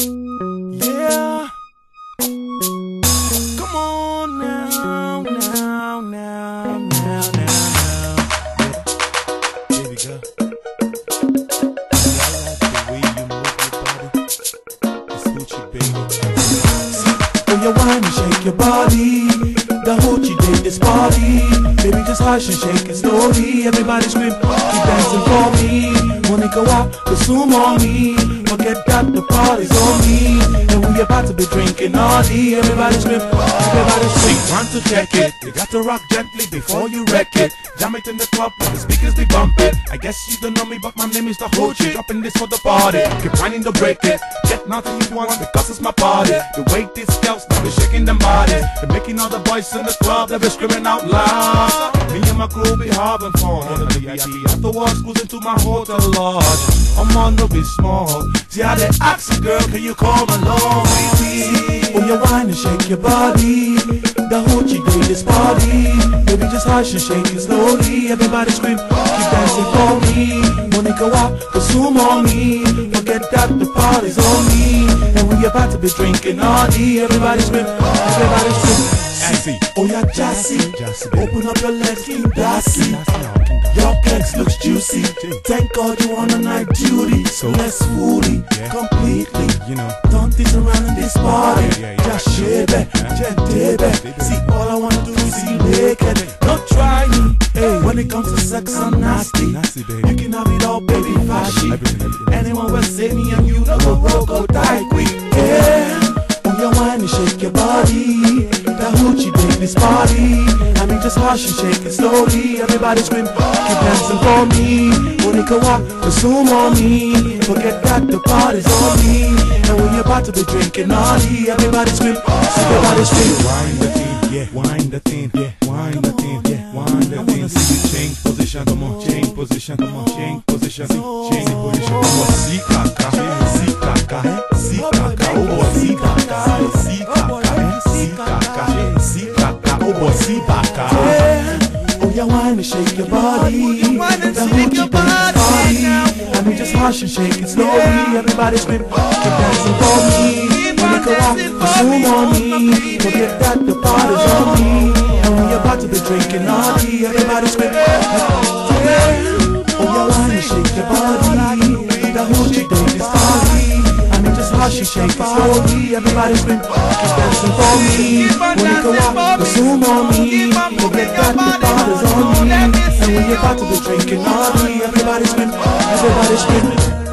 Yeah. Come on now, now, now, now, now, way you move your whine and shake your body, the Hucci did this party. Baby, just hush and shake it slowly. Everybody scream, keep dancing for me. Wanna go out, consume on me. Forget that the party's on me. And we about to be drinking all day. Everybody scream, everybody scream. Run to check it. You got to rock gently before you wreck it. Jam it in the club, let the speakers they bump it. I guess you don't know me, but my name is the Hucci. Dropping this for the party. Keep whining to break it. Get nothing you want because it's my party. The way these girls now be shaking them bodies. They're making all the boys in the club, they be screaming out loud. My crew be having fun. On the VIP afterwards, cruising to my hotel lodge. I'm on the be small. See how they ask girl, can you come along me? When you whine and shake your body, the Hucci this party. Baby, just hush and shake it slowly. Everybody scream, keep dancing for me. Wanna go out, consume on me. Forget that the party's on about to be drinking all day. Everybody scream, everybody scream. Assy. Oh yeah, Jassy. Open up your legs, keep dassy. Your legs looks juicy. Thank God you on a night duty. So let's Yeah. completely. You know. Don't this around in this party. Yeah, yeah. Just shave it, Yeah. just dip it. See, all I wanna do is see naked. Don't try me. When it comes to sex, I'm nasty. Nasty, baby. You can have it all, baby, everything. Anyone will say me and you, no go broke, go die quick. Yeah. When you whine and shake your body, that Hucci this party. I mean, just hush and shake it slowly. Everybody scream, keep dancing for me. When it go out, consume on me. Forget that the party's on me. And when you're about to be drinking all day, everybody scream, everybody scream. Wind the thing, yeah. Wind the thing, yeah. Wind the thing, yeah. You change position, come on. Change position, come on. Change position, change position. Come on. See kaka, see kaka, see kaka. Oh boy, see kaka, see kaka, see kaka, see. Oh boy, see. Oh, yeah, whine and shake your body. The Hucci dance party. I mean, just hush and shake it slowly. Everybody scream, keep dancing for me. You go out, consume on me. Forget that the party's drinking all day, everybody scream, yeah. Oh, yeah, whine and shake your body. The Hucci dance party. I mean, just hush and shake it slowly. Everybody scream, keep dancing for me. When you go out, consume on me. Forget that the party's on me. And when you're about to be drinking all day, everybody scream, everybody scream.